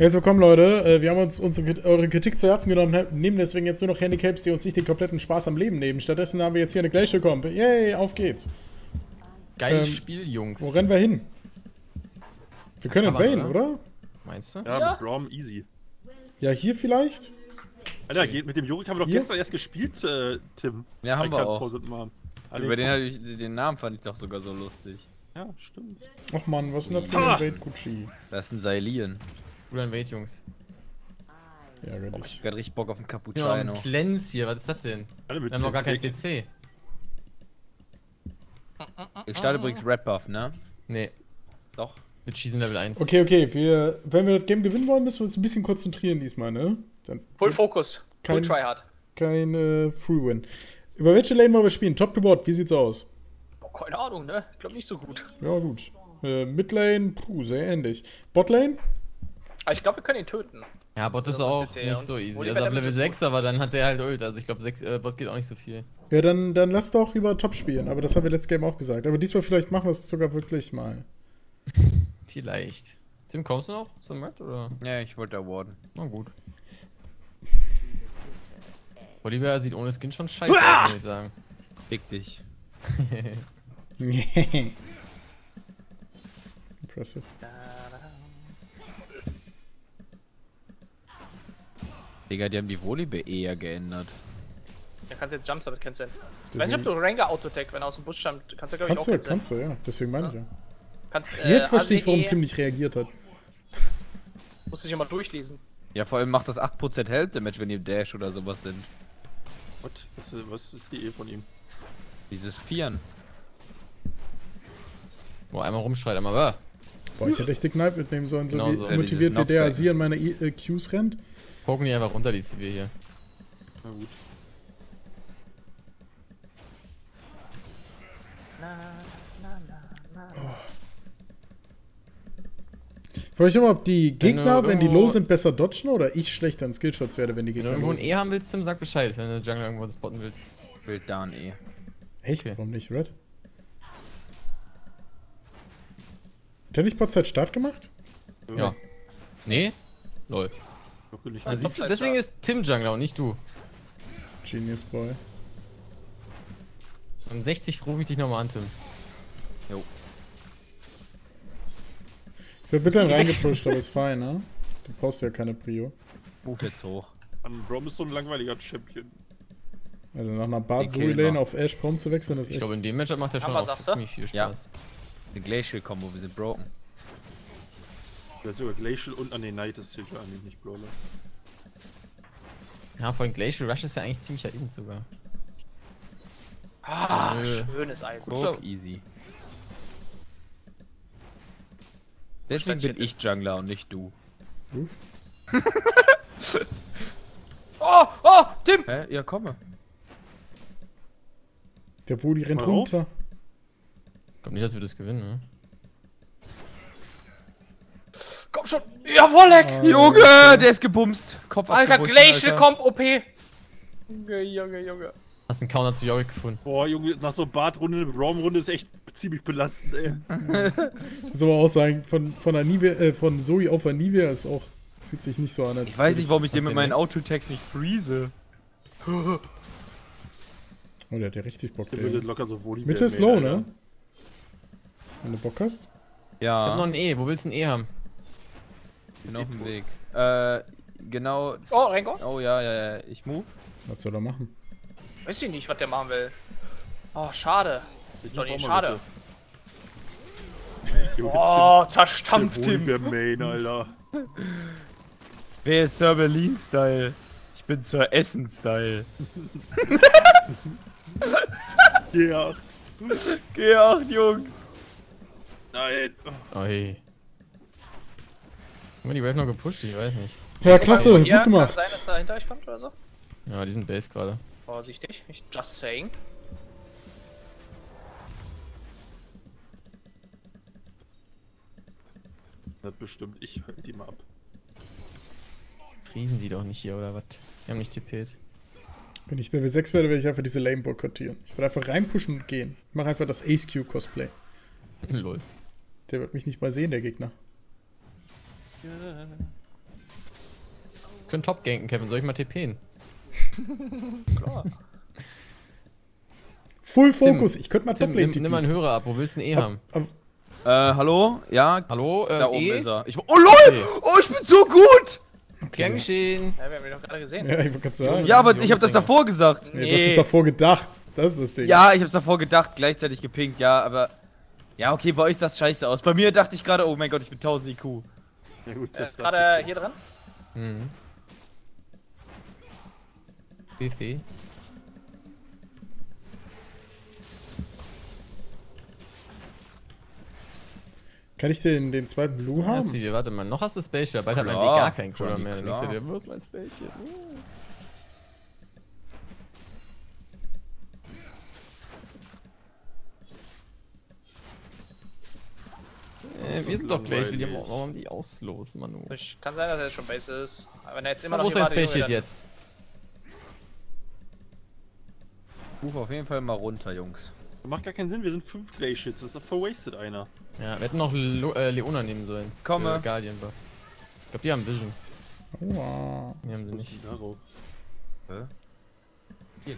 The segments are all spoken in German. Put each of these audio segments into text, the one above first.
Herzlich willkommen, Leute. Äh, Wir haben uns unsere, eure Kritik zu Herzen genommen, ne- nehmen deswegen jetzt nur noch Handicaps, die uns nicht den kompletten Spaß am Leben nehmen. Stattdessen haben wir jetzt hier eine Glacial Comp. Yay, auf geht's. Geiles Ähm, Spiel, Jungs. Wo rennen wir hin? Wir können in man, Vayne, oder? Meinst du? Ja, Ja. mit Brom easy. Ja, hier vielleicht? Alter, geht mit dem Jurik haben wir doch Hier? gestern erst gespielt, äh, Tim. Ja, haben I wir auch. Über den, ich, den Namen fand ich doch sogar so lustig. Ja, stimmt. Och man, was ist denn das für Ah! ein Invade Gucci? Das ist ein Seilien. Oder ein Wait, Jungs. Ja, Ich richtig. hab grad richtig Bock auf einen Ja, Cappuccino. ein Cleanse hier, was ist das denn? Alle Wir haben noch gar kein. CC. Ich starte übrigens Red Buff, ne? Nee, Doch. wir schießen Level 1. Okay, okay, wir, wenn wir das Game gewinnen wollen, müssen wir uns ein bisschen konzentrieren diesmal, ne? Dann Full Focus. Kein- Full Tryhard. kein äh, Free-Win. Über welche Lane wollen wir spielen? Top to Bot, wie sieht's aus? Oh, keine Ahnung, ne? Ich glaube nicht so gut. Ja, gut. Äh, Midlane, puh, sehr ähnlich. Botlane? Aber ich glaube, wir können ihn töten. Ja, Bot ist Also auch CC, nicht so easy. Also ab Level ist 6, aber dann hat der halt Ult. Also ich glaube, äh, Bot geht auch nicht so viel. Ja, dann, dann lass doch über Top spielen. Aber das haben wir letztes Game auch gesagt. Aber diesmal vielleicht machen wir es sogar wirklich mal. Vielleicht. Tim, kommst du noch zum Red oder? Ja, ich wollte awarden. Na gut. Bolivia sieht ohne Skin schon scheiße aus, muss ich sagen. Fick dich. Impressive. Digga, die haben die Volibe eher geändert. Da kannst du jetzt Jumps damit canceln. Ich Deswegen- weiß nicht, ob du Ranger Autotech, wenn er aus dem Busch stammt, kannst du glaube ich Kannst auch du, canceln. kannst du, ja. Deswegen meine ich ja. Kannst, Jetzt äh, verstehe ich, warum AWE Tim nicht reagiert hat. Musst du dich immer durchlesen. Ja, vor allem macht das 8% Health Damage, wenn die im Dash oder sowas sind. What? Was, was ist die E von ihm? Dieses Vieren. Wo einmal rumschreit, einmal war. Boah, ich hätte echt die Knife mitnehmen sollen, so Genau wie so. Ja, motiviert wie dieses der sie an meine äh, Qs rennt. Poken die einfach runter, die CV hier. Na gut. Frage ich immer, ob die Wenn Gegner, du wenn die low sind, besser dodgen oder ich schlechter an Skillshots werde, wenn die Wenn du Gegner irgendwo ein. E haben willst, Tim, sag Bescheid, wenn du Jungle irgendwo spotten willst. Bild down eh. Echt? Okay. Warum nicht, Red? Hat der nicht Botzeit Start gemacht? Ja. Nee? Lol. Doch, will ich Also siehst du, deswegen ist Tim Jungler und nicht du. Genius Boy. Und 60 rufe ich dich nochmal an, Tim. Jo. Ich werde bitte reingepusht, aber ist fein, ne? Du brauchst ja keine Prio. Move jetzt hoch. Mann, Brom ist so ein langweiliger Champion. Also nach einer Bart Zoe Lane auf Ash Braum zu wechseln, ist Ich echt. glaube, in dem Matchup macht er schon auch ziemlich viel Ja. Spaß. Die Glacial Combo, wir sind broken. Ja, sogar Glacial und an den Knight ist hier eigentlich nicht Brawler. Ja, vor allem Glacial Rush ist ja eigentlich ziemlich in sogar. Ah, Nö. schönes Eis. Broke easy. Deswegen bin ich Jungler und nicht du. Uff. Oh, oh, Tim! Hä? Ja, komme. Der Woli rennt runter. Ich glaube nicht, dass wir das gewinnen, ne? Komm schon! Jawohl, Leck! Ah, Junge, der ist gebumst. Kopf Alter, Glacial kommt OP! Junge, Junge, Junge. Hast einen Counter zu Yorick gefunden. Boah, Junge, nach so Bart-Runde, Brom-Runde ist echt ziemlich belastend, ey. Muss aber auch sagen, von, von, Anivia, äh, von Zoe auf Anivia ist auch. Fühlt sich nicht so an, als. Ich weiß nicht, warum ich den mit meinen? Autotext nicht freeze. Oh, der hat ja richtig Bock, Der ey. locker so Mitte ist low, ne? Wenn du Bock hast. Ich hab noch Ja, ein E. Wo willst du ein E haben? Bin auf dem Weg. Äh, genau. Oh, Renko? Oh ja, ja, ja. Ich move. Was soll er machen? Weiß ich nicht, was der machen will. Oh, schade. Johnny, schade. Oh, zerstampft. Tim. Der Main, Alter. Wer ist Sir Berlin-Style? Ich bin Sir Essen-Style. Ja. G8, Jungs. Nein. Oh, hey. Haben wir die Wave noch gepusht? Ich weiß nicht. Ja, klasse, Ja, gut gemacht. Kann sein, dass er hinter euch kommt oder so? Ja, die sind Base gerade. Vorsichtig, ich just saying. Das bestimmt, ich halt die mal ab. Friesen die doch nicht hier, oder was? Die haben nicht tippet. Wenn ich Level 6 werde, werde ich einfach diese Lane boykottieren. Ich werde einfach reinpushen und gehen. Ich mache einfach das Ace Q Cosplay. Lol. Der wird mich nicht mal sehen, der Gegner. Könnte top ganken, Kevin. Soll ich mal TPen? Klar. Full Focus. Ich könnte mal Tim, Toplane nimm, nimm mal einen Hörer ab. Wo willst du denn eh haben? Aber- Äh, hallo? Ja, Hallo? Äh, da oben eh? ist er. Ich, oh, LOL! Okay. Oh, ich bin so gut! Gern geschehen. Ja, wir haben ihn doch gerade gesehen. Ja, ich wollte gerade sagen. Ja, aber ich habe das davor gesagt. Nee, das ist davor gedacht. Das ist das Ding. Ja, ich hab's davor gedacht, gleichzeitig gepinkt, ja, aber. Ja, okay, bei euch sah das scheiße aus. Bei mir dachte ich gerade, oh mein Gott, ich bin 1000 IQ. Ja gut, Äh, das gerade hier dran. Mhm. Fifi. Kann ich den, den zweiten Blue Ja, haben? Stevie, warte mal. Noch hast du Spaceship. Bald haben wir gar keinen Cooler mehr. Dann denkst du dir, wo ist mein Spaceship? Uh. Äh, wir sind doch gleich. Die, warum haben die auslos, Manu? Ich kann sein, dass er jetzt schon Base ist. Aber wenn er jetzt immer Wo noch ist hier dein Junge, jetzt? Ruf auf jeden Fall mal runter, Jungs. macht gar keinen Sinn, wir sind fünf Glaciers, das ist doch verwasted einer. Ja, wir hätten noch Lo äh, Leona nehmen sollen. Komme. Für Guardian. Ich glaube, die haben Vision. Wow. Die haben sie Wo nicht. ist? Hä? Hier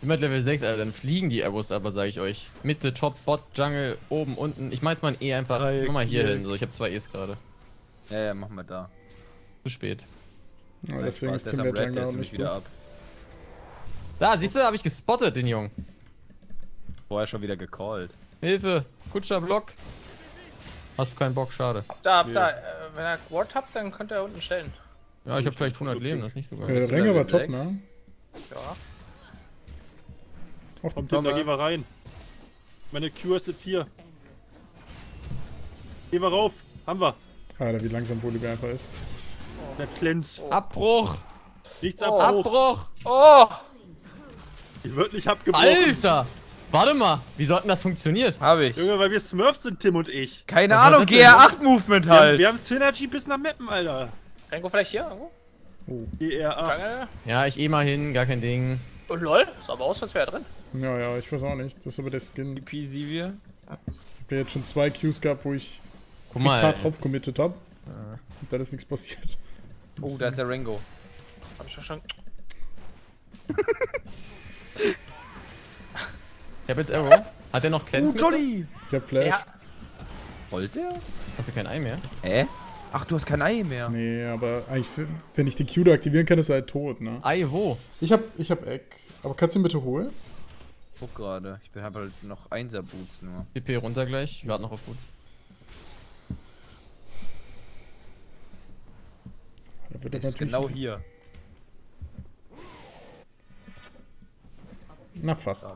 Immer Level 6, Alter, dann fliegen die Arrows aber, sage ich euch. Mitte, Top, Bot, Jungle, oben, unten. Ich mein's mal ein E einfach. Dreieck, Mach mal hier hin. So, ich habe zwei E's gerade. Ja, ja, machen wir da. Zu spät. Ja, deswegen ist der Tim am der der auch nicht wieder du. ab. Da, siehst du, habe ich gespottet, den Jungen. Vorher schon wieder gecallt. Hilfe, Kutscher Block. Hast du keinen Bock, schade. Ihr, habt Ja. ihr, äh, wenn ihr Ward habt, dann könnt ihr unten stellen. Ja, ich habe vielleicht 100 Leben, das ist nicht so Ja, geil. der Ränger war top, ne? Ja. Auch Kommt hin, da gehen wir rein. Meine Q ist 4. Gehen wir rauf. Haben wir. Alter, wie langsam Bolivia einfach ist. Der Cleanse. Abbruch! Nichts Oh. Abbruch. Abbruch! Oh! Die wird nicht abgebrochen. Alter! Warte mal, wie sollten das funktioniert? Hab ich. Junge, weil wir Smurfs sind, Tim und ich. Keine Was Ahnung, das denn? GR8 Movement Wir haben, halt. wir haben Synergy bis nach Mappen, Alter. Renko vielleicht hier irgendwo? GR8. Jungle? Ja, ich eh mal hin, gar kein Ding. Oh lol, sah aber aus, als wäre er drin. Ja, ja, ich weiß auch nicht. Das ist aber der Skin. Ich GP Sivir. hab ja jetzt schon zwei Qs gehabt, wo ich Guck mal. hart ey. drauf committed hab. Und dann ist nichts passiert. Oh, da ist der Rengo. Hab ich doch schon. Ich hab jetzt Arrow. Hat der noch Cleanse mit? Ich hab Flash. Ja, Wollt der? Hast du kein Ei mehr? Hä? Ach, du hast kein Ei mehr. Nee, aber eigentlich, wenn ich die Q da aktivieren kann, ist er halt tot, ne? Ei wo? Ich hab, ich hab Eck. Aber kannst du ihn bitte holen? Guck gerade. Ich bin hab halt noch 1er Boots nur. PP runter gleich. Ich warte noch auf Boots. Da wird Der er natürlich. genau hier. Na, fast.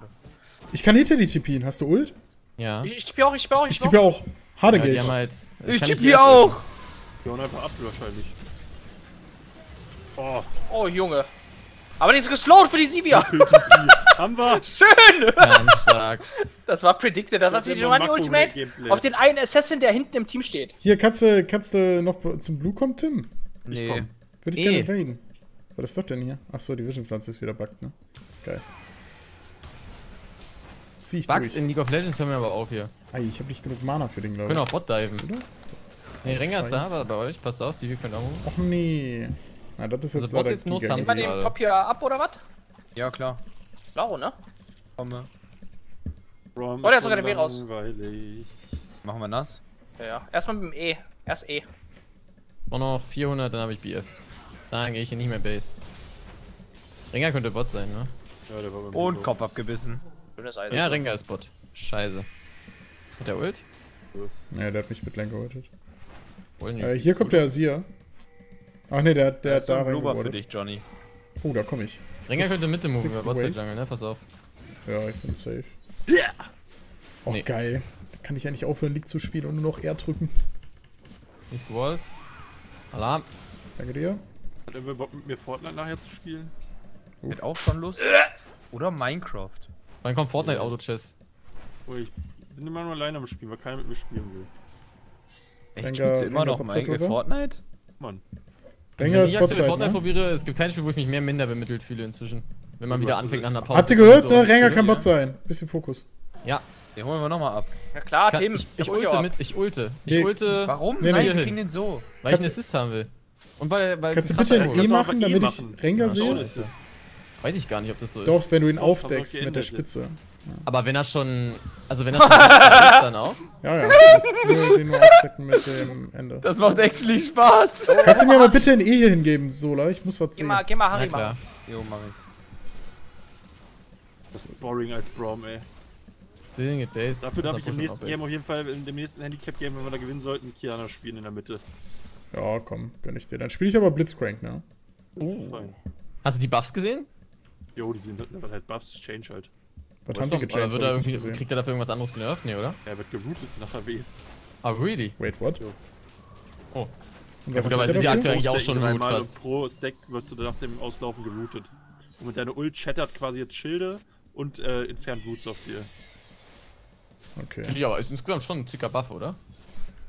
Ich kann hinter die TPen. Hast du Ult? Ja. ich, ich tippe auch, ich tippe auch, ich Ich tippe auch. Harte ja haben halt. Ich kann tippe hier auch. Die hauen einfach ab wahrscheinlich. Oh, Oh Junge. Aber die ist geslowt für die Sivia. haben wir. Schön! Ganz stark. Das war predicted, das war Das ist die Giovanni Ultimate auf den einen Assassin, der hinten im Team steht. Hier, kannst du, kannst du noch zum Blue kommen, Tim? Nee. komm. Würde ich Eh. gerne erwähnen. Was ist das denn hier? Achso, die Vision-Pflanze ist wieder buggt, ne? Geil. Zieh ich Bugs durch. in League of Legends hören wir aber auch hier. Ei, ich hab nicht genug Mana für den, glaube Können ich. auch Bot diven. Nee, Ringer ist da, bei euch. Passt auf, Stevie könnt auch hoch. Och nee. Na, das ist Also jetzt Bot leider jetzt nur Samson. Nehmen wir den. Top hier ab oder was? Ja, klar. Blau, ne? Komme. Rom Oh, der hat sogar so den W raus. Machen wir nass? Ja, ja. Erstmal mit dem E. Erst E. Noch noch 400, dann habe ich BF. Bis dahin gehe ich hier nicht mehr Base. Ringer könnte Bot sein, ne? Ja, der war beim Und. Kopf abgebissen. Schönes Eisen. Ja, Ringer ist Bot. Scheiße. Mit der Ult? Ja, der hat mich mit Lenk geholtet. Äh, hier kommt der Asir. Ach nee, der, der Der hat da ein Blubber für dich, Johnny. Oh, da komme ich. Ringer könnte Mitte moven Fix über wave. Jungle, ne? Pass auf. Ja, ich bin safe. Oh, Nee. geil. Da kann ich ja nicht aufhören, League zu spielen und nur noch R drücken. Ist gewollt. Alarm. Danke dir. Hat irgendwer Bock mit mir Fortnite nachher zu spielen? Hätte auch schon Lust. Oder Minecraft. Wann kommt Fortnite Auto Chess? Oh, ich bin immer nur alleine am Spielen, weil keiner mit mir spielen will. Echt, spielst du immer noch Minecraft? Fortnite? Mann. Banger Also ist wenn ich aktuell Fortnite ne? probiere, es gibt kein Spiel, wo ich mich mehr minder bemittelt fühle inzwischen. Wenn man wieder hast- anfängt nach einer Pause. Habt ihr gehört, So, ne? Rengar kann. Bot sein. Bisschen Fokus. Ja, Den holen wir nochmal ab. Ja klar, Kann, Tim. ich, ich ulte mit, ich ulte. Ich Nee. ulte, Warum? Nee, Nein, wir kriegen den so. weil ich Kannst einen Assist haben will. Und weil, weil Kannst du bitte ein E Ego Kannst du machen, damit E ich machen. Rengar sehe? Weiß ich gar nicht, ob das so ist. Doch, wenn du ihn Doch, aufdeckst mit der Spitze. Aber wenn er schon, also wenn er schon ist, dann auch. Ja, ja. Du musst nur, den nur aufdecken mit dem Ende. Das macht actually Spaß. Kannst du mir mal bitte ein E hier hingeben, Sola? Ich muss was Geh sehen. mal, geh mal Harry machen. Jo, mach ich. Das ist boring als Brom, ey. Building it base. Dafür darf ich im nächsten auf Game auf jeden Fall, in dem nächsten Handicap-Game, wenn wir da gewinnen sollten, Kiana spielen in der Mitte. Ja, komm, gönn ich dir. Dann spiele ich aber Blitzcrank, ne? Fein. Hast du die Buffs gesehen? Jo, die sind halt, halt Buffs, Change halt. Was Oder haben die wird gechanged? er nicht gesehen. kriegt er dafür irgendwas anderes genervt? Nee, oder? Er wird geroutet nach AW. Ah, really? Wait, what? Oh. Und Ja, was es ist er ja aktuell eigentlich auch schon gut dreimal fast. Pro Stack wirst du nach dem Auslaufen geroutet. Und mit deiner Ult chattert quasi jetzt Schilde und äh, entfernt Roots auf dir. Okay. Ja, aber ist insgesamt schon ein zicker Buff, oder?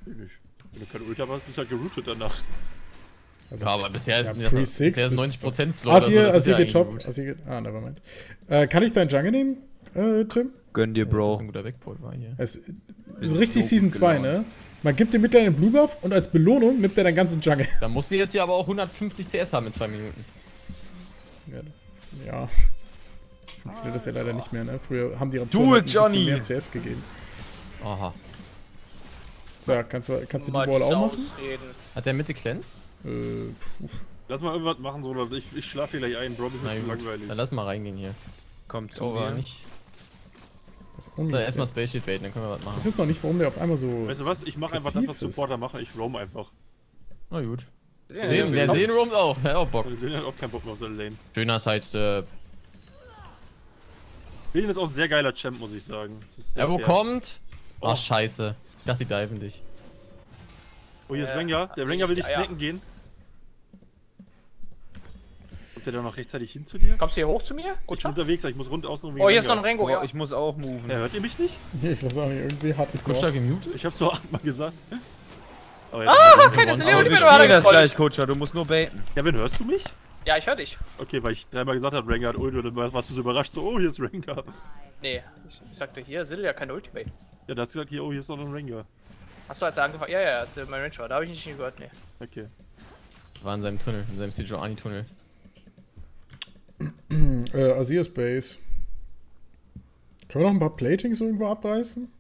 Nee, nicht. Wenn du keine Ult hast, bist du halt geroutet danach. Also, Ja, aber bisher ist, Ja, das, bisher ist bis- 90% Slow. Asir, also Asir ja geht eigentlich top. Asir geht, ah, nevermind. Äh, kann ich deinen Jungle nehmen, äh, Tim? Gönn dir, Das ist Bro. ein guter Wegpol war hier. Es, ist so richtig so Season gut 2, gelaunt. ne? Man gibt dem Mittler einen Blue Buff und als Belohnung nimmt er deinen ganzen Jungle. Dann musst du jetzt hier aber auch 150 CS haben in zwei Minuten. Ja. ja. Funktioniert das ja leider nicht mehr, ne? Früher haben die Do Raptoren it, halt ein bisschen Johnny! mehr CS gegeben. Aha. So, ja, kannst du, kannst du die Wall diese auch machen? Hat der Mitte Cleanse? Äh, Lass mal irgendwas machen, so, oder ich, ich schlafe hier gleich ein. Bro, ist mir zu langweilig. Dann lass mal reingehen hier. Kommt zu Over mir. nicht. das unmöglich. erstmal Space Shield baiten, dann können wir was Ich machen. weiß jetzt noch nicht, warum der auf einmal so. Weißt du was? Ich mache einfach das, was. Supporter machen. Ich roam einfach. Na gut. Ja, Sehen, der ja. Sehen roamt auch. Er hat auch Bock. Und Lilian hat auch keinen Bock mehr auf seine Lane. Schöner Sidestep. Lilian ist auch ein sehr geiler Champ, muss ich sagen. Er wo fair. kommt? Oh. Ach, scheiße. Ich dachte, die diven dich. Oh, hier ist Äh, Rengar. Der Rengar will dich snacken gehen. Kommt der da noch rechtzeitig hin zu dir? Kommst du hier hoch zu mir? Ich Gut bin schon. unterwegs, ich muss rund außen Oh, hier ist noch ein Rengo, Oh, ja. ich muss auch moven. Ja, hört ihr mich nicht? Ich weiß auch nicht, irgendwie hat es Ist Kutscher gemutet? Ich hab's doch achtmal gesagt. Aber ja, Ah, okay, das Aber Leben, wir mir spielen das gleich, Kutscher. Du musst nur baiten. Kevin, hörst du mich? Ja, ich höre dich. Okay, weil ich dreimal gesagt habe, Rengar hat Ult und dann warst du so überrascht, so, oh, hier ist Rengar. Nee, ich, ich sagte hier, Siddle ja keine Ultimate. Ja, da hast du gesagt, hier, oh, hier ist noch ein Rengar. Achso, als er angefangen Ja, ja, als er mein Range war. Da habe ich nicht gehört, nee. Okay. War in seinem Tunnel, in seinem Sejuani-Tunnel. Äh, Azir Space. Können wir noch ein paar Platings irgendwo abreißen?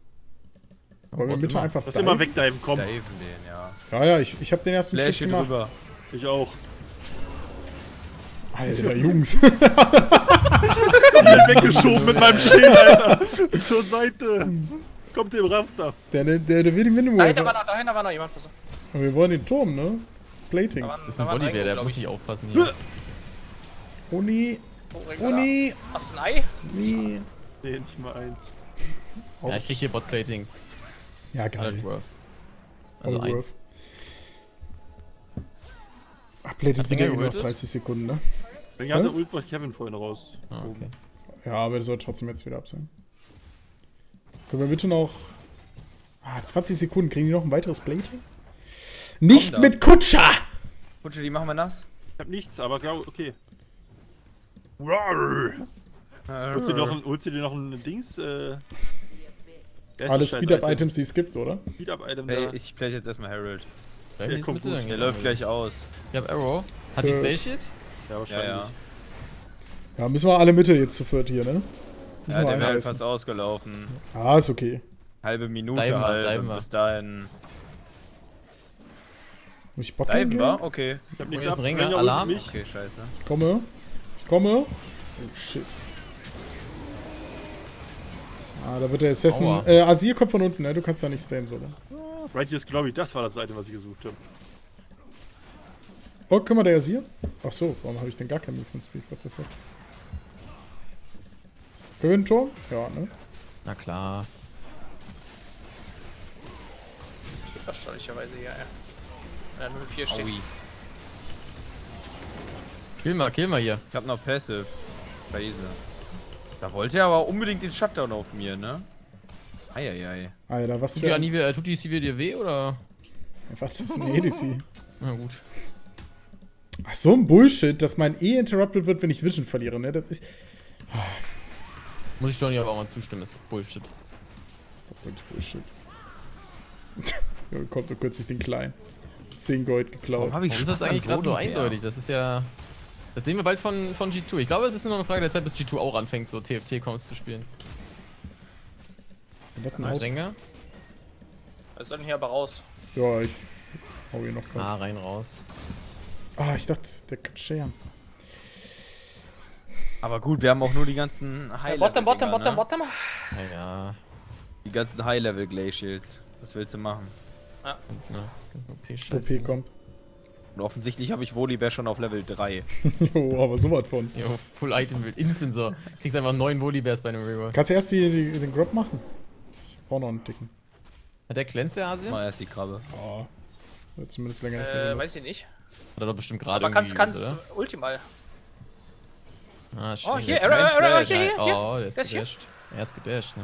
Wollen wir Mitte immer. einfach Lass immer wegdiven, komm. Diven den, ja. Ja, ja, ich, ich habe den ersten Flash Schritt hier gemacht. drüber. Ich auch. Alter, Jungs. Ich bin weggeschoben mit meinem Schild, Alter. Zur Seite. Kommt dem Rafter. der, der, der, der will die Minimum. Dahinter war noch, dahinter war noch jemand. Auf. Aber wir wollen den Turm, ne? Da Platings. war, Ist da ein Bolivär, der muss ich. nicht aufpassen hier. Oh Oh, oh nee, Hast du ein Ei? nee. Nee, nicht mal eins. Ja, ich krieg hier Bot-Platings. Ja, geil. Also Alert. eins. Ach, Platings sind ja Dinger eh noch halt 30 Sekunden, ne? Hat Hä? der Ult bei Kevin vorhin raus. Ah, okay. Ja, aber der soll trotzdem jetzt wieder ab sein. Können wir bitte noch. Ah, 20 Sekunden. Kriegen die noch ein weiteres Plating? Nicht mit Kutscher! Kutscher, die machen wir nass. Ich hab nichts, aber glaub, okay. Holst du dir noch ein, holst du dir noch ein Dings? Äh, Alle Speed-Up-Items, die es gibt, oder? Speed-Up-Item Hey, da. ich play jetzt erstmal Harold. Der ins kommt gut. Der läuft gleich aus. Ich hab Arrow. Hat die Äh, Space Shit? Ja, Ja, wahrscheinlich. ja. Ja, müssen wir alle Mitte jetzt zu viert hier, ne? Müssen Ja, der wäre fast ausgelaufen. Ah, ist okay. Halbe Minute wir, halt. wir. bis dahin. Muss ich Botlane gehen? wir? Okay. Ich hab nichts ab. Ringer, Alarm. Okay, scheiße. Ich komme. Ich komme. Oh, shit. Ah, da wird der Assassin. Aua. Äh, Asir kommt von unten, ne? Du kannst da nicht stayen, so. Righteous Glory, das war das Item, was ich gesucht habe. Oh, guck mal, der Asir. Ach so, warum habe ich denn gar keinen Movement Speed? What the fuck? Gewinnt Tor? Ja, ne? Na klar. Erstaunlicherweise hier, ja. Wenn er 04 steht. Aui. Kill mal, kill mal hier. Ich hab noch Passive. Scheiße. Da wollte er aber unbedingt den Shutdown auf mir, ne? Eieiei. Alter, was Tut für die äh, tut die CV dir weh oder? Was ist ein EDC? Na gut. Ach, so ein Bullshit, dass mein E interrupted wird, wenn ich Vision verliere, ne? Das ist... Muss ich Johnny aber auch mal zustimmen, ist Bullshit. Wirklich Bullshit. ja, kommt nur kürzlich den Kleinen. 10 Gold geklaut. Warum habe ich Warum ist das eigentlich gerade so eindeutig? Das ist ja. Das sehen wir bald von, von G2. Ich glaube, es ist nur noch eine Frage der Zeit, bis G2 auch anfängt, so TFT-Coms zu spielen. Als Aus. Ringer. Was soll denn hier aber raus? Ja, ich hau hier noch Gold. Ah, rein, raus. Ah, ich dachte, der kann scheren. Aber gut, wir haben auch nur die ganzen high Bottom, bottom, bottom, ne? bottom. Naja. Die ganzen High-Level Glacials. Was willst du machen? Na, ganz OP-Scheiße. OP kommt. Und offensichtlich habe ich Volibear schon auf Level 3. Jo, aber sowas von. Jo, Full Item Build. Instant so. Kriegst einfach neun Volibears bei einem Reroll. Kannst du erst die, die, den Grab machen? Ich brauch noch einen dicken. Hat der Cleanse der Hase? Mal erst die Krabbe. Ah. Wird zumindest länger Äh, weiß ich nicht. Hat er doch bestimmt gerade Aber kannst, kannst, oder? Ultimal. Ah, Oh, hier, Arrow, Flash. hier, hier, hier. Oh, der ist hier. gedasht. Er ist gedasht, ne?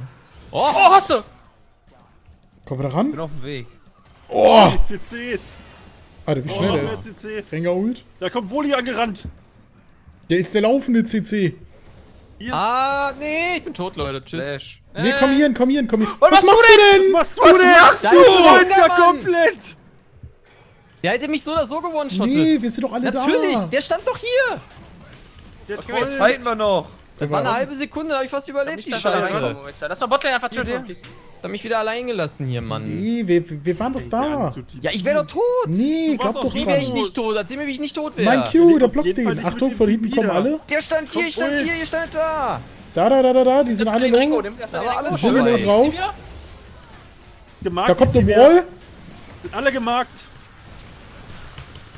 Oh, hast du! Kommen wir da Ich ran? bin auf dem Weg. Oh! CCs. Alter, wie schnell oh, der der ist. CC. Rengar ult. Da kommt Woli angerannt. Der ist der laufende CC. Hier. Ah, nee, ich bin tot, Leute. Tschüss. Flash. Nee, komm hier hin, komm hier hin, komm hier. Was Was, machst machst du du denn? Was machst du denn? Da ist der Du ja Mann. komplett. Der hätte mich so oder so gewone-shottet. Nee, wir sind doch alle Natürlich, da. der stand doch hier. Der Okay, Troll. Jetzt fighten wir noch. Das war eine halbe Sekunde, da hab ich fast überlebt, die da Scheiße. Lass mal Botlane einfach töten, der- please. Hab mich wieder allein gelassen hier, Mann. Nee, wir, wir waren doch da. Ja, ich wär doch tot. Nee, glaub doch Wie so wär dran. ich nicht tot? Erzähl mir, wie ich nicht tot wäre. Mein Q, der blockt den. Achtung, von hinten kommen da. alle. Der stand hier, ich stand hier, ihr standet da. Da, da, da, da, da, die sind alle erstmal Da war alles und raus. Gemarkt Da kommt ist der Wall. Sind alle gemarkt.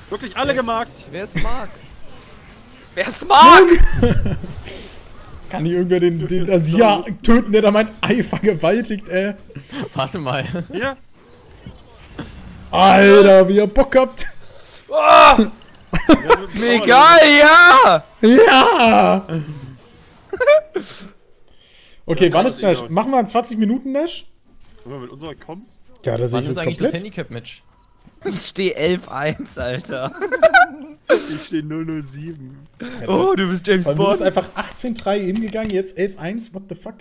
Wirklich alle gemarkt. Wer es mag. Wer es mag! Kann nicht irgendwer den, den Asia töten, der da mein Ei vergewaltigt, ey. Warte mal. Hier. Alter, wie ihr Bock habt. Egal, ja! Ja! Okay, wann das ist Nash? egal. Machen wir einen 20 Minuten Nash? Wollen wir mit unserer kommen? Ja, da sehe Wann ich ist eigentlich das komplett. Handicap-Match? Ich stehe 11-1, Alter. Ich stehe 007. Oh, du bist James Weil du bist Bond. einfach 18-3 hingegangen, jetzt 11-1, what the fuck?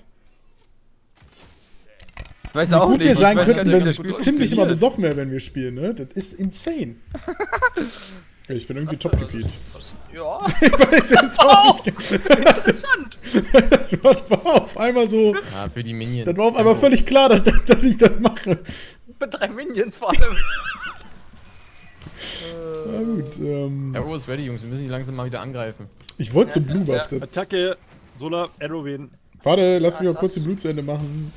Ich weiß Wie auch gut nicht. wir ich sein weiß könnten, wenn nicht, wir ziemlich immer besoffen wären, wenn wir spielen, ne? Das ist insane. Ich bin irgendwie top-gepiet. Ja, Ich weiß jetzt auch nicht. interessant. Das war auf einmal so. Ah, für die Minions. Das war auf einmal völlig klar, dass, dass ich das mache. Mit drei Minions vor allem. Na gut, ähm. Arrow ist ready, Jungs. Wir müssen die langsam mal wieder angreifen. Ich wollte zum Blue Buff. Attacke, Solar, Arrow wen. Warte, lass mich mal kurz die Blut zu Ende machen.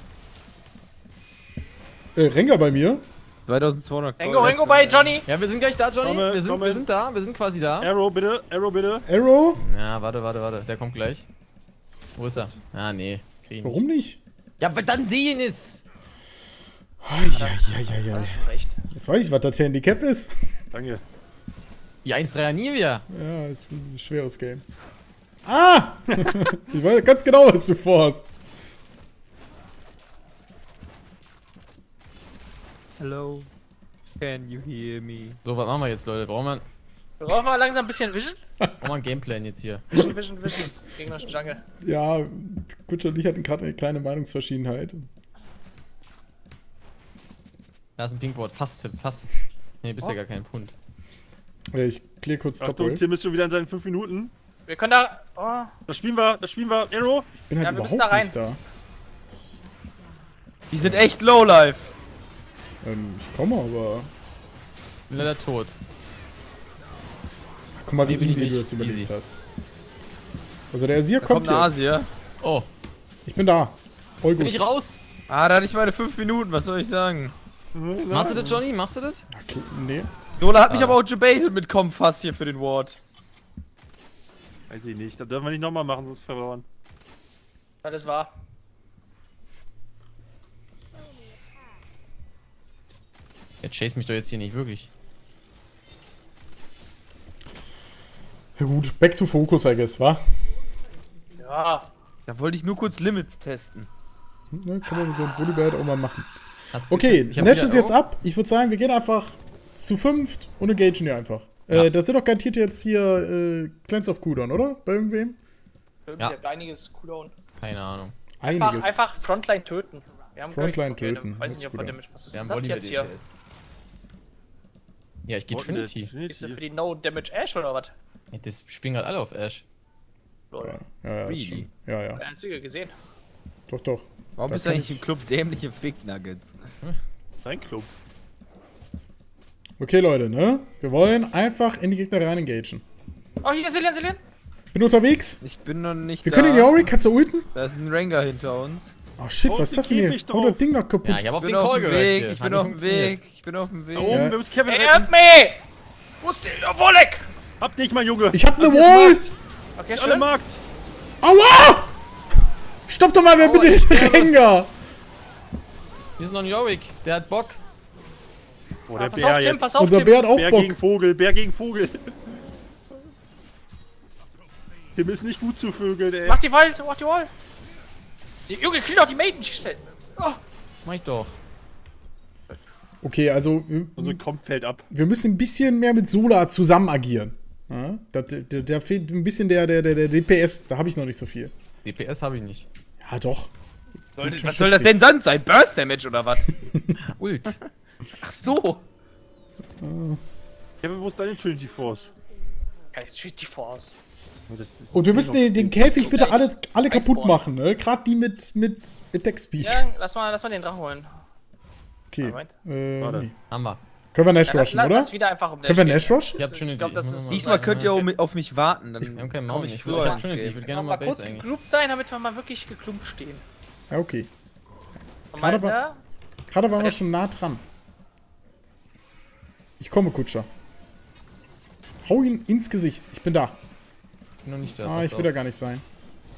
Äh, Rengar bei mir. 2200 Ringo, Ringo bei Johnny. Ja, wir sind gleich da, Johnny. Komme, wir, sind, wir sind da, wir sind quasi da. Arrow bitte, Arrow bitte. Arrow? Ja, warte, warte, warte. Der kommt gleich. Wo ist er? Ah, nee. Warum nicht? Nicht. Ja, weil dann sehen es. Ja, ja, ja, ja. Recht. Jetzt weiß ich, was das Handicap ist. Danke. Die 1-3er Nivea. Ja, ist ein schweres Game. Ah! ich weiß ganz genau, was du vorhast. Hello. Can you hear me? So, was machen wir jetzt, Leute? Brauchen wir, Wir brauchen mal langsam ein bisschen Vision. brauchen wir einen Gameplan jetzt hier? Vision, Vision, Vision. Gegnerischen Jungle. Ja, Kutscher und ich hatten gerade eine kleine Meinungsverschiedenheit. Da ist ein Pinkboard. Fast, Tipp, fast. Nee, bist ja gar kein Pund. Äh, Ich kläre kurz Achtung, Topwave. Tim ist schon wieder in seinen 5 Minuten. Wir können da. Oh, Das spielen wir, das spielen wir. Arrow. Ich bin halt Ja, wir müssen überhaupt da nicht da. Die sind echt lowlife. Ähm, ich komme aber. Bin leider tot. Guck mal, wie Nee, bin easy du das überlebt Easy. hast. Also der Asir Da kommt kommt jetzt. Asier. Oh, Ich bin da. Voll bin gut. ich raus? Ah, da hatte ich meine 5 Minuten, was soll ich sagen? Machst du das, Johnny? Machst du das? Okay, nee. Lola hat mich Ah. aber auch gebaitet mit Kompass hier für den Ward. Weiß ich nicht. Das dürfen wir nicht nochmal machen, sonst verloren. alles wahr. Der chase mich doch jetzt hier nicht wirklich. Ja gut, back to focus, I guess, wa? Ja. Da wollte ich nur kurz Limits testen. Ne, kann man so ein Volleyball auch mal machen. Hast du Okay, wieder- ist jetzt oh. ab. Ich würde sagen, wir gehen einfach zu fünft und engagen hier einfach. Ja. Äh, das sind doch garantiert jetzt hier äh, Clans of Kudon, oder? Bei irgendwem? Irgendwie Ja. hat einiges Cooldown. Keine Ahnung. Einfach, Einiges. einfach Frontline töten. Wir haben Frontline gleich- töten. Weiß nicht, ob wir damit. Was ist Wir das jetzt hier? DPS. Ja, ich geh Trinity. Trinity. Ist das für die No Damage Ash oder was? Ja, das spielen gerade alle auf Ash. Lol. Ja, ja, Really? ist schon. Ja, ja. Einzige gesehen. Doch, doch. Warum Da bist du eigentlich ich- im Club dämliche Fick-Nuggets? Dein Club. Okay, Leute, ne? Wir wollen einfach in die Gegner rein engagen. Oh, hier, Silian, Silian. Bin unterwegs. Ich bin noch nicht Wir da. können in die Auric, kannst du ulten? Da ist ein Rengar hinter uns. Oh shit, Oh, was ist ist das denn hier? Hau das. Ding noch kaputt. Ja, ich habe auf Ich den bin auf Call dem gehört. Ich Hat bin auf dem. Weg, ich bin auf dem Weg. Da oben, Ja. wir müssen Kevin Help retten. me! Wo ist der Wolleck? Hab dich mal, Junge. Ich hab ne Wall! Okay, schön. Markt. Aua! Stopp doch mal, wer bitte den Rengar? Hier ist noch ein Yorick, der hat Bock. Oh, der Pass Bär auf, Tim, jetzt. pass auf, Unser Tim. Bär hat auch Bär gegen Bock. Vogel, Bär gegen Vogel. Tim ist nicht gut zu vögeln, ey. Mach die Wall, mach die Wall. Die Junge, krieg doch die Maiden. Oh, Mach ich doch. Okay, also Unser Komp fällt ab. wir müssen ein bisschen mehr mit Sola zusammen agieren. Ja? Da, da, da fehlt ein bisschen der, der, der, der DPS. Da habe ich noch nicht so viel. DPS habe ich nicht. Ja, doch. Soll, was soll das denn sonst sein? Burst Damage oder was? Ult. Ach so. Kevin, wo ist deine Trinity Force? Geil, Trinity Force. Oh, das ist Und wir müssen den, den Käfig bitte alle, alle kaputt machen, ne? Gerade die mit, mit Attack Speed. Ja, lass mal, lass mal den Drachen holen. Okay. Moment. Äh, Warte. nee. Haben wir. Können wir Nash Ja, lass, rushen, lass, oder? wieder einfach um Können wir Nash rushen? Ich hab Trinity. Ich glaub, das Ich ist- mal Diesmal könnt ihr ne? auf mich- warten. Dann Wir haben keinen Maul. ich Ich, ich hab ins Trinity. Ich würde gerne mal mal kurz Base eigentlich. geklumpt sein, damit wir mal wirklich geklumpt stehen. Ja, okay. Gerade war- er, Gerade waren wir schon nah dran. Ich komme, Kutscher. Hau ihn ins Gesicht. Ich bin da. Ich bin noch nicht da. Ah, ich will auf. da gar nicht sein.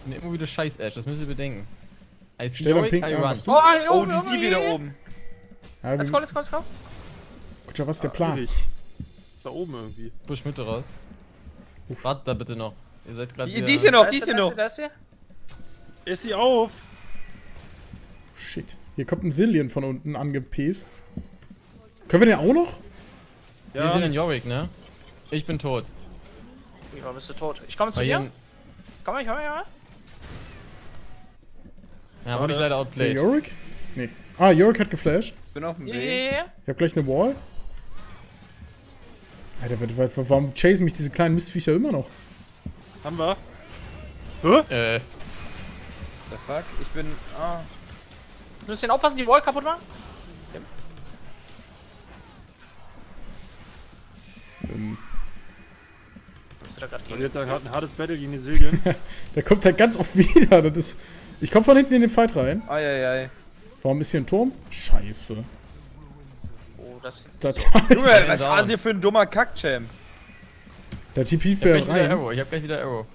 Ich bin immer wieder scheiß Ash, das müsst ihr bedenken. I see Stell beim Yorick, Pink an, Oh, Oh, oben, die sie wieder oben. Ja, Let's go, let's go, let's go. Kutscher, was ist der Plan? Schwierig. Da oben irgendwie. Push Mitte raus. Wartet da bitte noch. Ihr seid gerade Die, die ist hier noch, die ist hier noch. ist sie, da ist sie. Auf? Shit. Hier kommt ein Zillion von unten angepest. Können wir den auch noch? Sie will den Yorick, ne? Ich bin tot. Mira, bist du tot. Ich komme zu hier... dir. Komm, ich komm, ich komm. Ja, wurde ich leider Der outplayed. Yorick? Nee. Ah, Yorick hat geflasht. Ich bin auf dem Ja, Weg. ja, ja. Ich hab gleich eine Wall. Alter, wa- wa- wa- warum chasen mich diese kleinen Mistviecher immer noch? Haben wir? Äh, The fuck? Ich bin. Ah. Du musst den aufpassen, die Wall kaputt machen. Ähm, Bist du da grad Und jetzt hat ein hartes Battle gegen die Silien. der kommt halt ganz oft wieder. Das ist, ich komm von hinten in den Fight rein. Eieiei. Warum ist hier ein Turm? Scheiße. Das ist Da, so. Junge, was war das hier für ein dummer Kack-Champ? der TP ich hab gleich wieder rein. Arrow. Ich hab gleich wieder Arrow.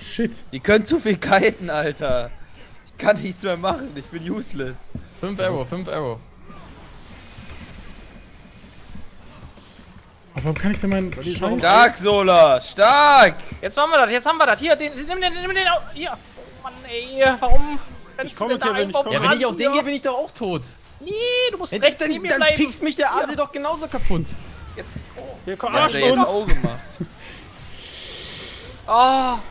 Shit. Die können zu viel kiten, Alter. Ich kann nichts mehr machen, ich bin useless. 5 Arrow, 5 Arrow. Aber warum kann ich denn meinen Scheiß... Stark, Sola, stark! Jetzt haben wir das, jetzt haben wir das. Hier, den, nimm den, nimm den, hier. Oh Mann, ey, warum? du komme, Kevin, ich komme. Ja, wenn ich auf den gehe, bin ich doch auch tot. Nee, du musst Wenn rechts dann, neben mir dann bleiben. piekst mich der Asi doch genauso kaputt. Jetzt. Oh. Der Hat verarscht er jetzt uns! auch gemacht. oh.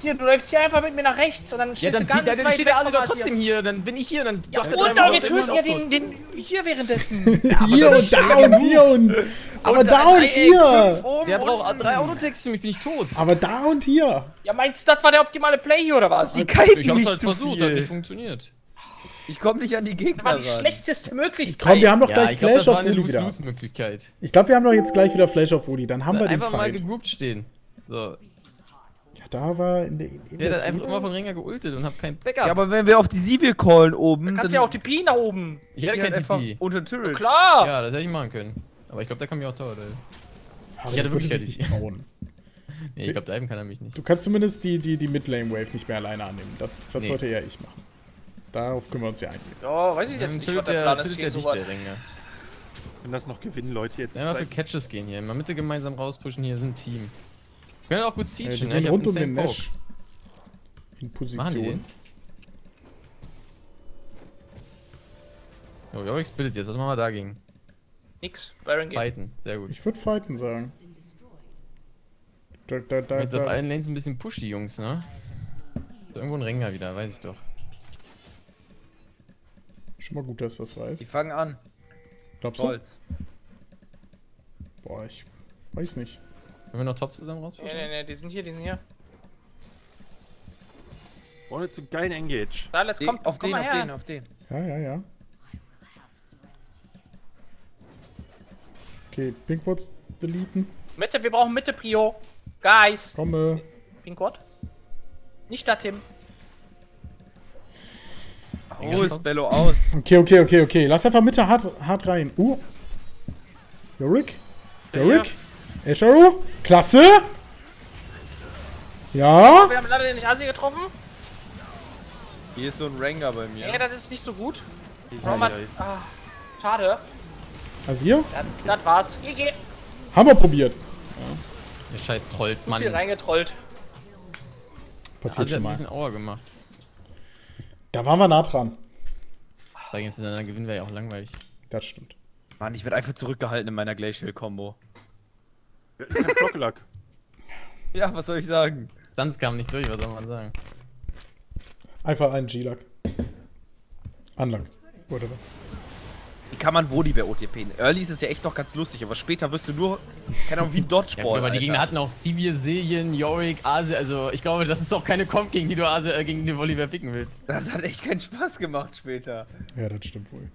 Hier, du läufst hier einfach mit mir nach rechts und dann Ja, stehst dann, du ganz dann, dann weit steht der weg Asi doch trotzdem hier. Dann bin ich hier, dann Ja, und aber wir töten ja den, den hier währenddessen. hier und da und hier und... Aber da und hier! Der braucht drei Autotext für mich, bin ich tot. Aber da und hier! ja, meinst du, das war der optimale Play hier oder was? Die kiten Ich hab's halt versucht, hat nicht funktioniert. Ich komm nicht an die Das Gegner war die ran. schlechteste Möglichkeit. Komm, wir haben doch Ja, gleich Flash das war auf Uli wieder. Lose-Lose-Möglichkeit. Ich glaube, wir haben doch jetzt gleich wieder Flash auf Uli. Dann haben wir den Einfach mal gegroupt stehen. So. Ja, da war in der... In Ich der werde einfach immer von Rengar geultet und hab kein Backup. Ja, aber wenn wir auf die Sivir callen oben, Du kannst ja auch TP nach oben. ich hätte kein TP. unter Turret. Klar. Ja, das hätte ich machen können. Aber ich glaube, der kann mir auch Tower, ey. Aber Ich der hatte würde wirklich sich nicht trauen. Nee, ich glaube, diven kann er mich nicht. Du kannst zumindest die, die, die Mid-Lane-Wave nicht mehr alleine annehmen. Das, das Nee. sollte eher ich machen. Darauf können wir uns ja einigen. Ja, weiß ich Dann jetzt nicht, was tötet der Plan ist der gegen dich, sowas. der Rengar. Wenn das noch gewinnen, Leute, jetzt. Ja, mal für Catches gehen hier. Mal Mitte gemeinsam rauspushen, hier sind ein Team. Wir können auch gut Äh, siegen, die ne? Ich rund um den. Nash. In Position. den? Oh, Yorick splittet jetzt. Was machen wir dagegen? Nix. Baron geht. Fighten. Sehr gut. Ich würde fighten sagen. Da, da, da, Jetzt auf allen Lanes ein bisschen push, die Jungs, ne? Ist Irgendwo ein Rengar wieder, weiß ich doch. Schon mal gut, dass du das weiß. Die fangen an. Glaubst du? Holz. Boah, ich weiß nicht. Können wir noch top zusammen Nee, rausfischen? nee, nee, die sind hier, die sind hier. Brauchen jetzt so einen geilen Engage. Da, let's Den, komm, auf komm den, auf her. den, auf den. Ja, ja, ja. Okay, Pinkwoods deleten. Mitte, wir brauchen Mitte, Prio. Guys. Komme. Pinkwort? Nicht da, Tim. Oh, ist Bello aus. Okay, okay, okay, okay. Lass einfach Mitte hart, hart rein. Uh. Yorick. Yorick. Echaru. Klasse. Ja. Wir haben leider nicht Asi getroffen. Hier ist so ein Ranger bei mir. Nee, das ist nicht so gut. Ja, Roman, ja, ah, schade. Asir. Das, das war's. GG. Haben wir probiert. Ihr scheiß Trolls, Mann. Hier reingetrollt. Passiert Also hat schon ein mal. bisschen Auer gemacht. Da waren wir nah dran. Da gibt's dann gewinnen wir ja auch langweilig. Das stimmt. Mann, ich werde einfach zurückgehalten in meiner hatten keinen Blocklack. Ja, was soll ich sagen? Tanz kam nicht durch, was soll man sagen? Einfach einen G-Lack. Unluck. Whatever. Wie kann man wo die bei OTP? Early ist es ja echt noch ganz lustig, aber später wirst du nur, keine Ahnung, wie Ja, Dodgeball. gut, aber die Alter. Gegner hatten auch Sivir, Silien, Yorick, Ase. Also ich glaube, das ist auch keine Comp, gegen die du Ase, äh, gegen die du Oliver picken willst. Das hat echt keinen Spaß gemacht später. Ja, das stimmt wohl.